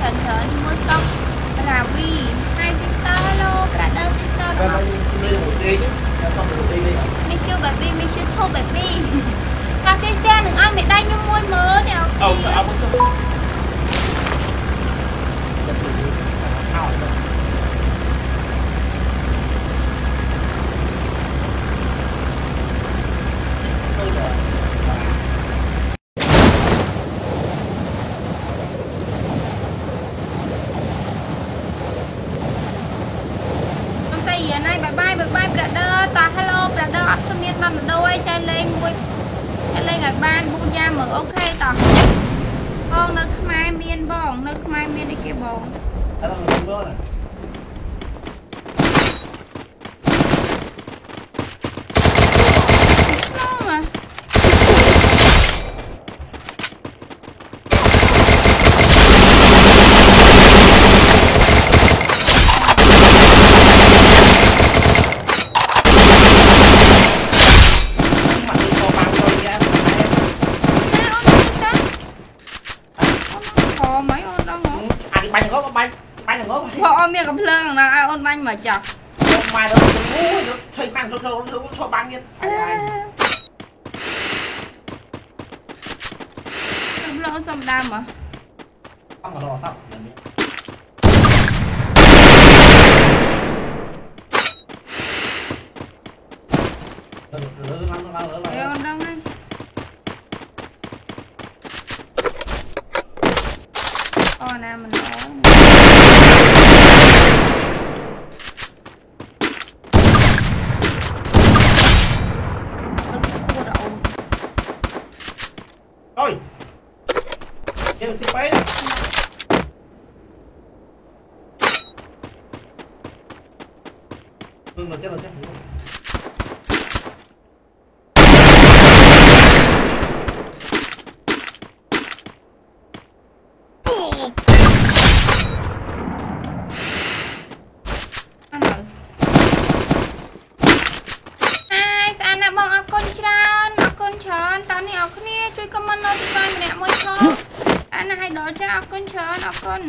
ច្រើនច្រើនមួយសុករាវី Hi sister hello brother sister របស់មីឈូ baby មីឈូធូ baby កាចេះស្ទះនឹងឲ្យមេដៃខ្ញុំមួយមើលទេអូខេអត់អត់ brother អត់ស្មៀតមកម្ដួយចែលេងមួយចែលេងឲ្យបាន4យ៉ាងមើលអូខេតោះបងនៅខ្មែរមានបង នៅខ្មែរមានអីគេបងតែដល់ទៅដល់នោះមកអូនចាអូនខំអីអូនដល់មក អាច បាញ់ងប់បាញ់បាញ់ងប់ព្រោះអូនមានកំភ្លើងណាឲ្យអូនបាញ់មកចាស់មកមកដល់អូយឆៃបាញ់ទៅទៅឈប់បាញ់ទៀតកំភ្លើងសំដាមហ៎អង្គរស័ព្ទលើលើឡើងឡើងលើអេអូនដឹងហើយ អូណាមិនល្អអូនអូនអើយជិះស៊ីបែ ឲ្យដល់ចាអរគុណច្រើនអរគុណ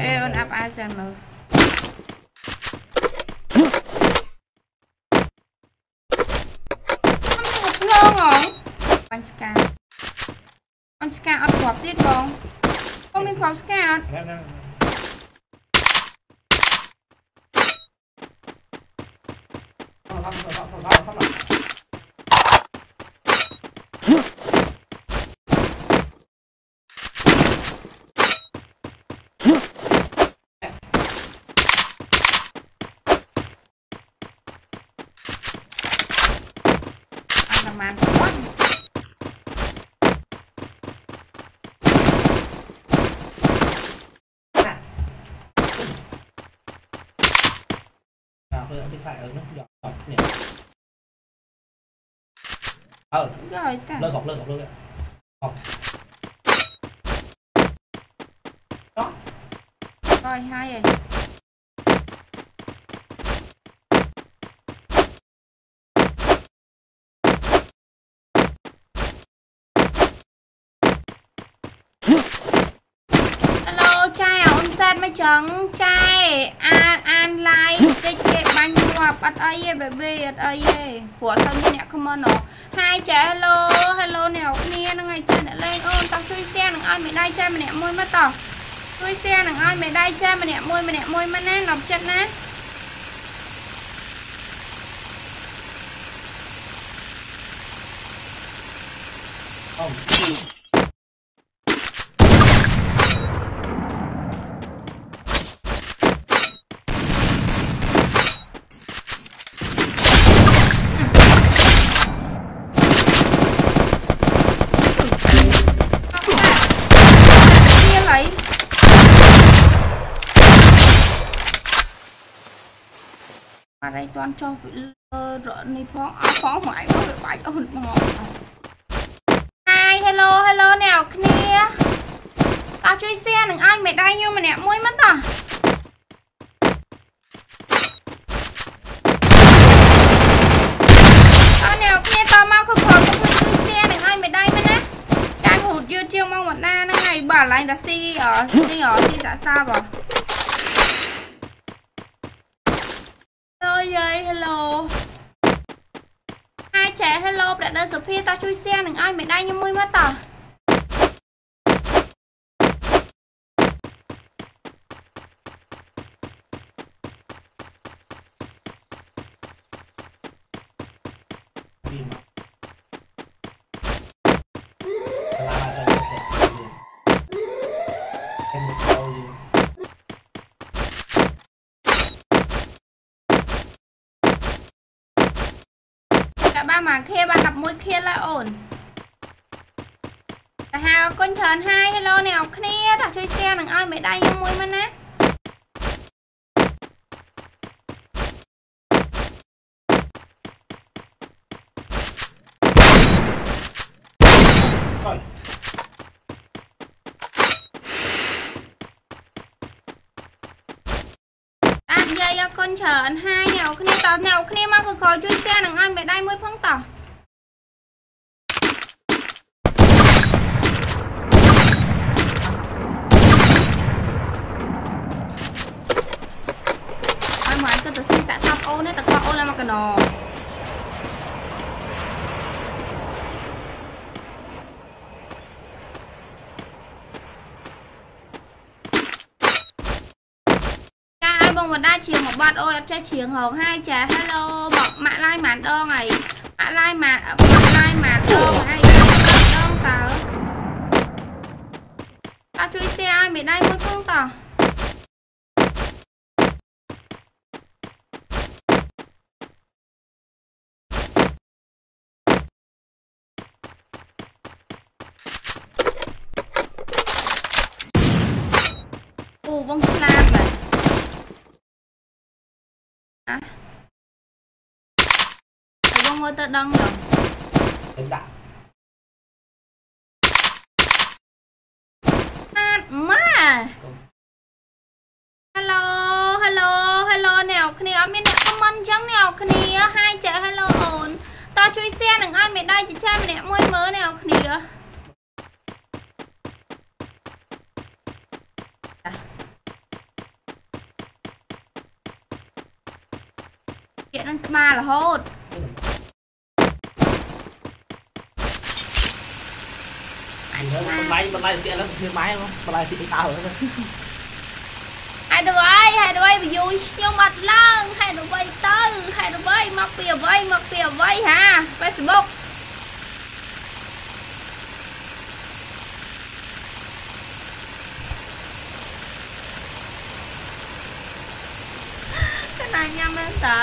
អេអូនអាប់អាសិនមើលអមនឹងភ្លើងហងបាញ់ស្កាអនស្កាអត់គ្រាប់ទៀតបងបងមានគ្រាប់ស្កាអត់អត់ប្រហែលគាត់ ពេលពិសាយឲ្យនោះយកតគ្នាអើយកឲ្យតា លើកអុកលើកអុកលើកអុក ឲ្យហើយឯងហេឡូចៃ អូនសេតមកចឹងចៃអានអាន live តិចគេបាញ់ងាប់អត់អីទេ baby អត់អីទេព្រោះអត់សូវមានអ្នក comment ហ៎ Hi ចៃ hello hello អ្នកគ្នាហ្នឹងហើយចៃអ្នកលេងអូនតោះជួយ share នឹងឲ្យមេដៃចៃម្នាក់មួយមកតោះជួយ share នឹងឲ្យមេដៃចៃម្នាក់មួយម្នាក់មួយមកណាដល់ចិត្តណាអោ អរិយតន់ចុះពីលើនេះផងអត់ផងមកឯងវាបាច់អស់ហ្មង Hi hello hello អ្នកនរគ្នាតោះជួយ share នឹងអញមេដៃខ្ញុំម្នាក់មួយមកតោះយឺតជាងមកមកណាហ្នឹងហើយបើឡើងតាស៊ីស៊ីស៊ីសាសាបង ប្រដិសុភាតោះជួយ share នឹងឲ្យមេដៃខ្ញុំមួយមកតោះ đi mà là ra cho sẽ gì em một câu gì តែ បានមួយខៀបាន11ខៀហើយអូនតែហៅអរគុណច្រើនហើយ hello អ្នកនរគ្នាតោះជួយ share នឹងឲ្យមេដៃខ្ញុំមួយមកណា អាចយាយអរគុណច្រើនហើយអ្នកនរគ្នាតោះអ្នកនរគ្នាមកគឺក្រោយជួយ share នឹងឲ្យមេដៃមួយផងតោះ ហើយមកឲ្យទៅទៅស៊ីសាក់សាប់អូនទេតើគាត់អូនឡើងមកកណោ ចាឲ្យបងបណ្ដាជាងមកបាត់អូយអត់ចេះជាងហងហើយចា Hello មកម៉ាក់ឡាយម៉ានដងហើយម៉ាក់ឡាយម៉ាម៉ាក់ឡាយម៉ានដងហើយដងតើអត់ជួយ share ឲ្យមេដៃមួយផងតោះ អូបងស្លាប់ហើយអាហើយបង មើលទៅដឹងទៅ em đã ណាត់ម៉ា Hello Hello Hello អ្នកនរគ្នាអត់មានអ្នក comment អញ្ចឹងអ្នកនរគ្នា Hi ចែ Hello អូនតោះជួយ share នឹងឲ្យមេដៃចិញ្ចាម្នាក់មួយមើលអ្នកនរគ្នាទៀតនឹងស្មារហូត bên đây bên đây sẽ nó thêm máy không bên đây sẽ đi tao rồi ហេតុអ្វីហេតុអ្វីបញ្យូរខ្ញុំអត់ឡើងហេតុអ្វីទៅហេតុអ្វីមកពីអ្វីមកពីអ្វីហា Facebook កណាញ៉ាំមែនតើ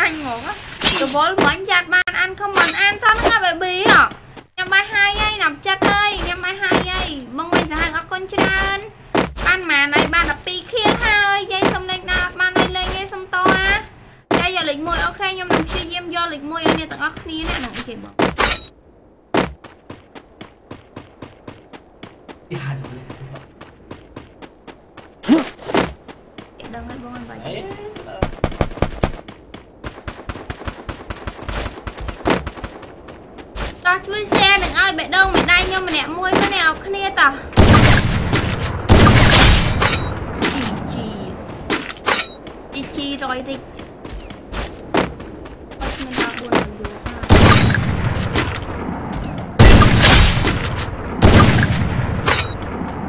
អញងងរវល់មិញចាត់បានអានខ មមិនអានតហ្នឹងអាបេប៊ីហ៎ញ៉ាំបាយហើយហើយណាំចិត្តអើយញ៉ាំបាយហើយហើយបងមិនសហអរគុណច្រើនបានម៉ានហើយបាន12ខៀវហើយយាយសុំលេខណាអត់បានហើយលេខយាយសុំតអាយាយយកលេខ1អូខេខ្ញុំនឹងព្យាយាមយកលេខ1ឲ្យអ្នកទាំងអស់គ្នាអ្នកនឹងអីគេបង đi hành rồi គេដឹងហើយបងអត់បាច់ តោះជួយ share នឹងឲ្យបេះដូងមេដៃខ្ញុំម្នាក់មួយមកអ្នកអរគ្នាតោះជីជីជីជីរយរិចអត់មានដល់4យូរសា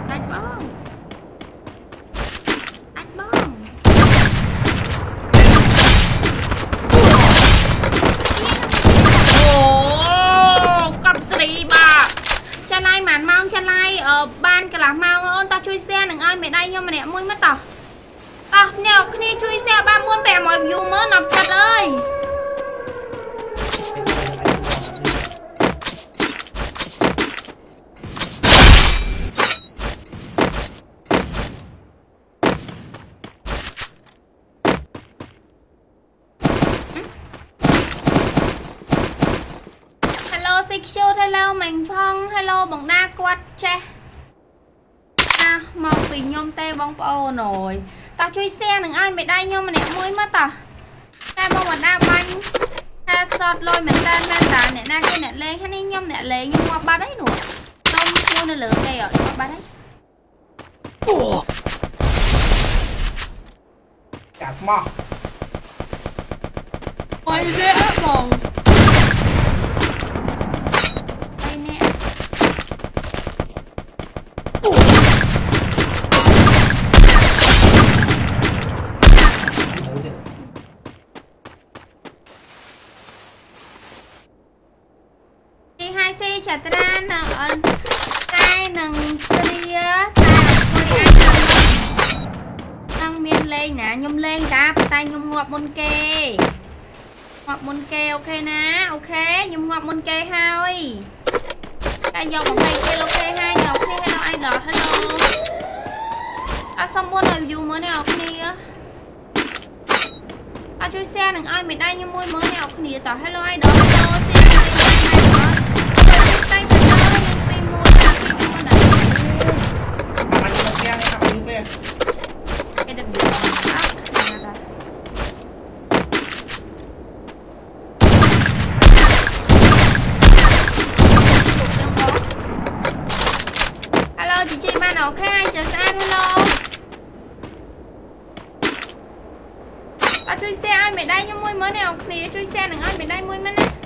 ដាច់បងដាច់បងអូកັບស្រីបាទចាឡាយប៉ុន្មានម៉ោងចាឡាយអឺបានកន្លះម៉ោងអូនតោះជួយ share នឹងឲ្យ មេដៃខ្ញុំម្នាក់មួយមកតោះតោះអ្នកគ្នាជួយ share បាន4 500 view មើលណាប់ចិត្តអើយ Hello Six Hello មិញផង Hello បងដាគាត់ចេះ ណាមកពីខ្ញុំទេបងប្អូនអើយតោះជួយ share នឹងឲ្យមេដៃខ្ញុំម្នាក់មួយមកតោះតែបងបណ្ដាបាញ់តែខ្សត់លុយមែនតើមែនតើអ្នកណាគេអ្នកលេងហើយនេះខ្ញុំអ្នកលេងខ្ញុំងាប់បាត់ហើយនោះដុំឈ្មោះនៅលើគេអត់ងាប់បាត់ហើយ cả small បាយទេបងបាយនេះ Đối tượng ទីហើយ ស៊ីចត្រានឹងអនតែនឹងគ្រាតែអង្គុយអាចនឹងមានលេងណាខ្ញុំលេងតាប៉ុន្តែខ្ញុំងាប់មុនគេងាប់មុនគេអូខេណាអូខេខ្ញុំងាប់មុនគេហើយតែយកមកឲ្យគេអូខេហើយយកគ្នា Hello Idol Hello អត់សុំមុនឲ្យ view មើលនេះអរគ្នាអត់ជួយ share នឹងឲ្យមេដៃខ្ញុំមួយមើលនេះអរគ្នាតោះ Hello Idol Hello ស៊ីមេដៃ Idol តែទៅដល់យើងពីមួយដល់ពីមួយដល់ mà anh nó xe này học như vậy គេដឹកយកអត់ណាស់យើងបង Hello ជីជីបាន អូខេហើយចាស្អាត Hello អត់ជួយ share ឲ្យមេដៃខ្ញុំមួយមើលនេះអរគ្នាជួយ share នឹងឲ្យមេដៃមួយមើលណា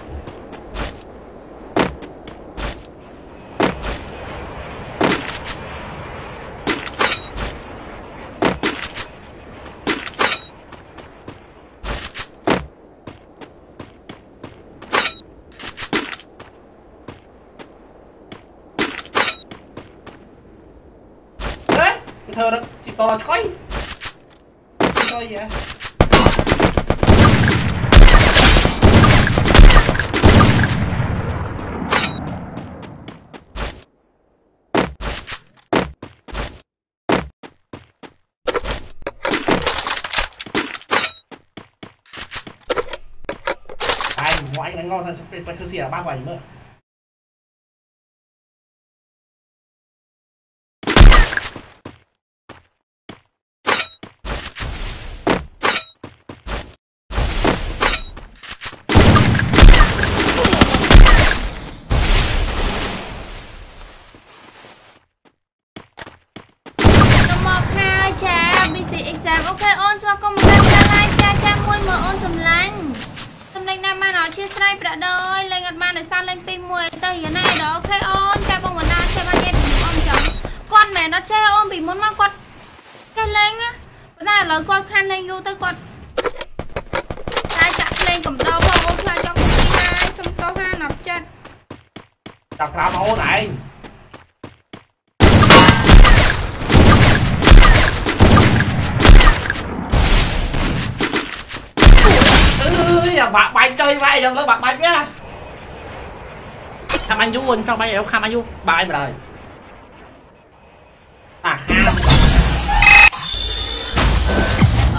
ធ្វើរត់ជីតឆ្កុយឆ្កុយយ៉ាអាយមកអញងល់ថាទៅធ្វើស៊ីអាបាក់វិញមើល BC exam អូខេអូនស្វាគមន៍មកកាន់ live ចាចាមួយមើលអូនសំឡាញ់សំឡេងណាបានអត់ជាស្រ័យប្រាក់ដយលេងអត់បានដោយសារលេងពី1ទៅយណាដល់អូខេអូនចាបងបណ្ដាចេះបាននិយាយអូនចាំគាត់មិនមែនអត់ចេះអូនពីមុនមកគាត់ចេះលេងណាប៉ុន្តែឥឡូវគាត់ខានលេងយូរទៅគាត់តែចាក់លេងកំដៅផងអូនខ្លាចយកពីហើយសុំទោសហានអត់ចិត្ត đọc ra máu này ơi bạn bay chơi bay rồi các bạn bay nhá khăm anh du anh cho bay eo khăm anh du bay mà đời à khăm